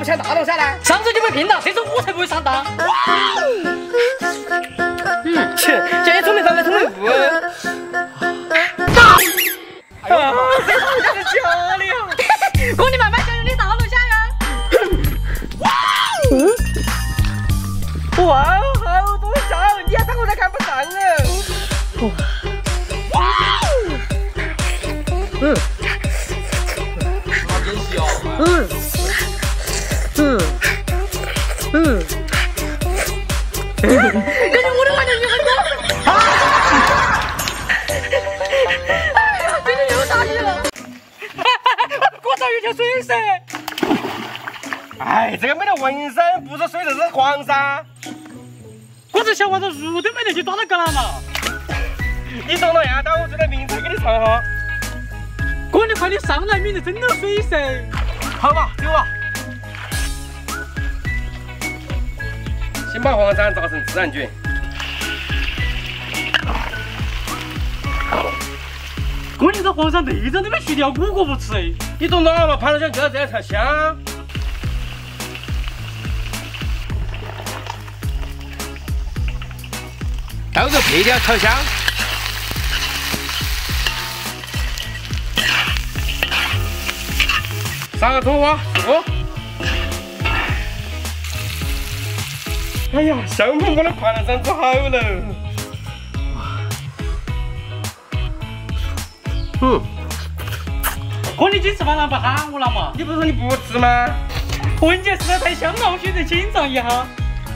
不抢大龙虾呢？上次就被骗了，这次我才不会上当。嗯，切，这聪明反被聪明误。哎呀，这龙虾是假的呀！哥，你慢慢享用你大龙虾呀。哇，好多虾，你还当我才看不上啊！嗯。好珍惜哦。嗯。嗯。我找一条水蛇。哎，这个没得纹身，不是水蛇是黄鳝。我这小娃子入都没得去抓到干了嘛。你懂了呀？当我这个名字给你唱哈。哥，你快点上来，免得真的水蛇。好嘛，有啊。先把黄鳝炸成孜然卷。哥，你这黄鳝内脏都没去掉，我可不吃。你懂哪嘛？盘龙虾就要这样才香。倒入配料炒香。上个葱花，哦。哎呀，香喷喷的盘龙虾做好了。嗯。哥，你今吃饭了不喊我了嘛？你不是说你不吃吗？闻起来实在太香了，我选择品尝一下。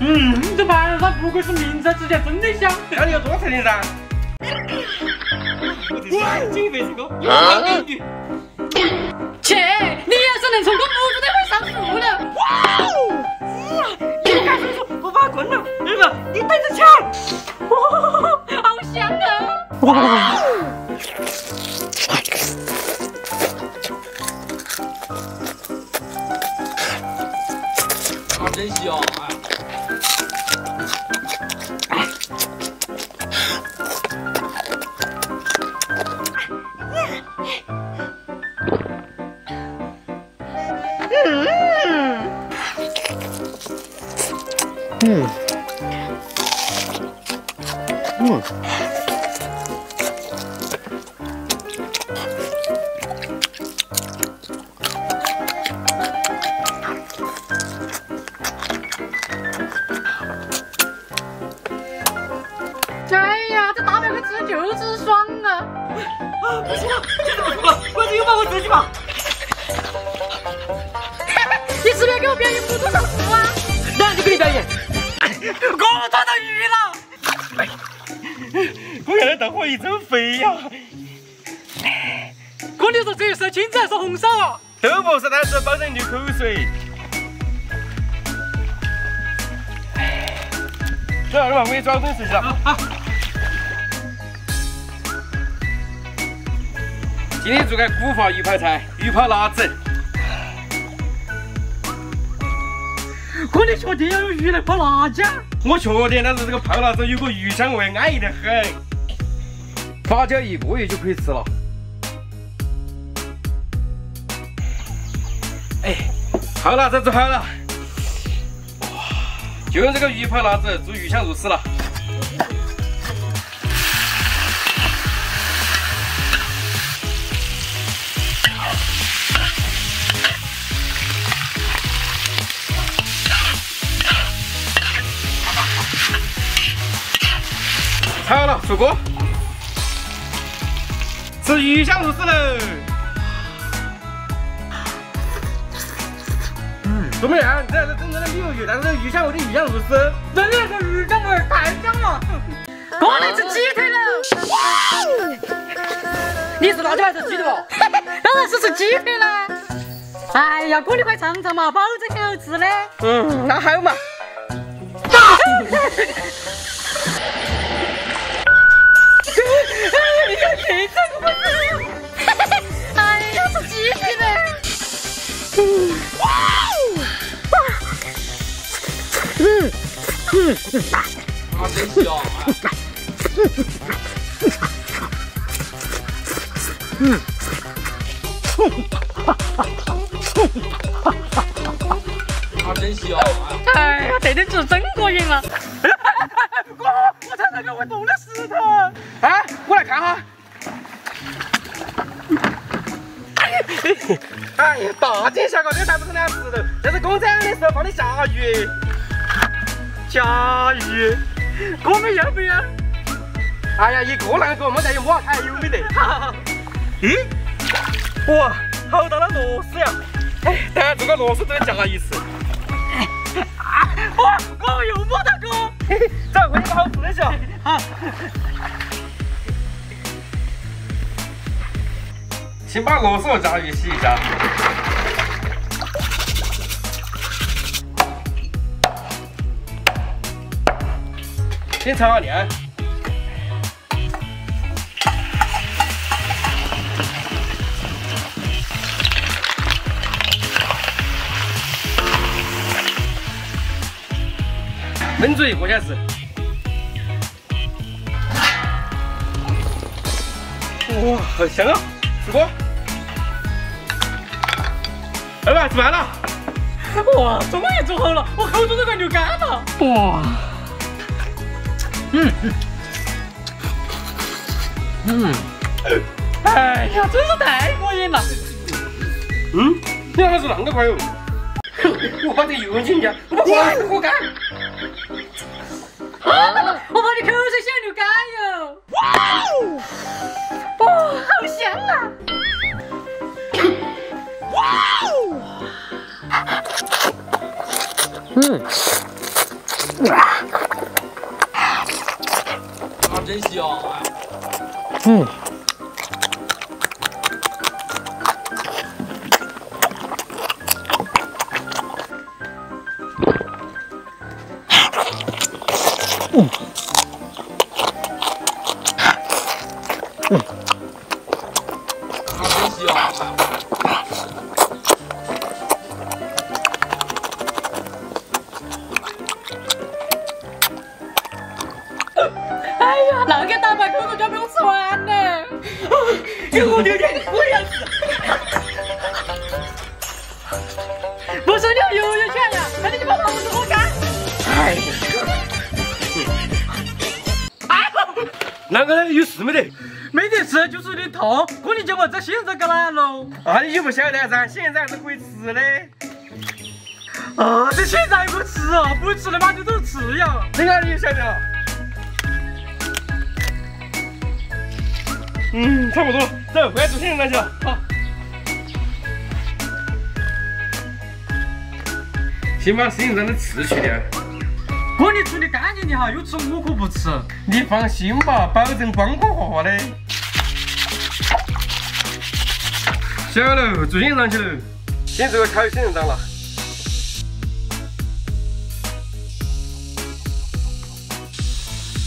嗯，这盘龙虾不愧是名菜，吃起来真的香。那你要多吃点噻。哇，减肥成功，有美女。切，你要是能成功，不子都会上树了。哇哦！你敢说说不发困了？儿子，你等着瞧。哇，好香啊！哇！啊真香哎。嗯。嗯。不行了，就这么苦了，我只有把我自己吧。你是不是要给我表演母猪上树啊？那就给你表演。哥，我抓到鱼了！我看到大伙一阵肥呀！哥，你说这是青菜还是红烧啊？都不是，但是帮人流口水。走，二嘛，我也抓东西去了。好。今天做个古法鱼泡菜，鱼泡辣子。哥，你确定要用鱼来泡辣椒？我确定，但是这个泡辣子有个鱼香味，安逸得很。发酵一个月就可以吃了。哎，泡辣子做好了，哇，就用这个鱼泡辣子做鱼香肉丝了。出锅，吃鱼香肉丝喽。嗯，怎么样？这是真正的鲤鱼，但是鱼香味的鱼香肉丝，真的是鱼香味太香了。哥 来吃鸡腿了。你是辣椒还是鸡腿了？当然是吃鸡腿啦。哎呀，哥你快尝尝嘛，保证很好吃的。嗯，那好嘛。你 看这个不是？哎呀，是鸡腿的。哇嗯嗯，好神奇哦！嗯。真香！哎呀，这点汁真过瘾啊！哥，我踩那个会动的石头。哎，我来看哈。哎呀，大惊小怪，这才不是两石头，这是工长的时候放的下鱼。甲鱼，哥们要不要？哎呀，一个那个没得，我看有没得。咦？哇，好大的螺丝呀！哎，等下这个螺丝都要夹一次。哇，我又摸到哥，这回把好吃的吃。好，先把螺丝和甲鱼洗一下。先尝下量。焖嘴过下是。哇，好香啊！师哥，来吧，吃饭了。哇，终于做好了，我口中都快流干了。哇，嗯嗯，哎呀，真是太过瘾了。嗯，你还是啷个快哦？我把这油进去，我把筷子给干。我怕你口水先流干哟！哇哦，哇，好香啊！哇 嗯，啊，真香！嗯。我丢点，我要吃。不是你要游泳圈呀？那你就把老子活干。哎呀！那个有事没得？没得事，就是有点痛。哥，你叫我这现在干哪喽？啊，你就不晓得噻，现在是可以吃的。啊，这现在不吃哦？不吃的嘛就都吃呀。这个你晓得？嗯，差不多，走，快做新人去了。好，先把新人上的刺去掉。哥，你处理干净点哈，有吃我可不吃。你放心吧，保证光光滑滑的。小喽，做新上去喽。先做个烤新人掌了。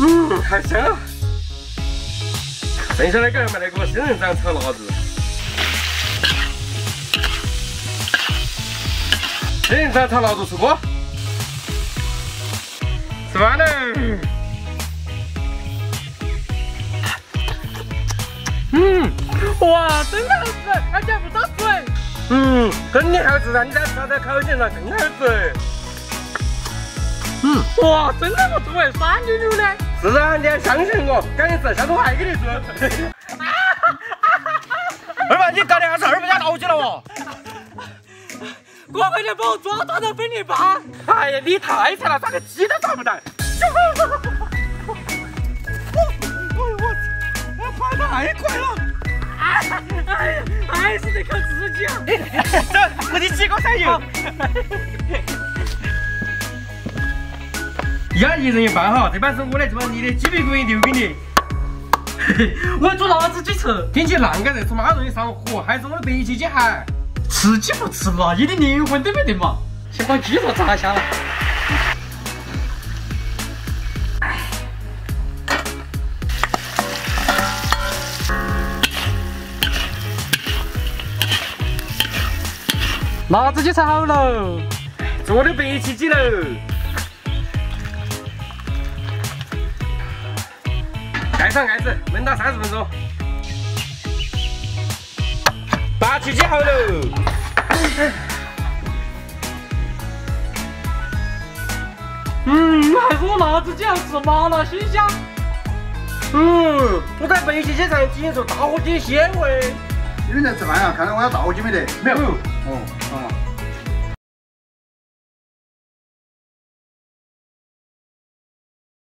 嗯，好香啊！剩下那个买那个仙人掌炒辣子，仙人掌炒辣子，吃锅？吃完了！嗯，哇，真的好吃，还加不少水。嗯，真的好吃噻，你再炒在烤线上更好吃。嗯，哇，真的不错哎，酸溜溜的。是啊，你要相信我，赶紧吃，下次我还给你做。二爸，你搞的还是二百家倒去了哦。我，快点把我抓抓到分裂吧。哎呀，你太惨了，抓个鸡都抓不到。我我我跑太快了。哎呀，还是得靠自己啊。走，我的鸡哥加油。压一人一半哈，这盘是我来，这盘你的，鸡皮可以留给你。嘿 嘿我要做辣子鸡吃，天气那个热，吃嘛容易上火，还是我的白切鸡好。吃鸡不吃辣，一点灵魂都没得嘛。先把鸡肉炸香了。辣子鸡炒好了，做我的白切鸡喽。上盖子，焖到三十分钟。八曲鸡好喽！嗯，还是我那只鸡要吃麻辣鲜香。嗯，我在背脊街上体验出大火鸡的鲜味。你们在吃饭啊？看到我要倒鸡没得？没有。哦，好嘛。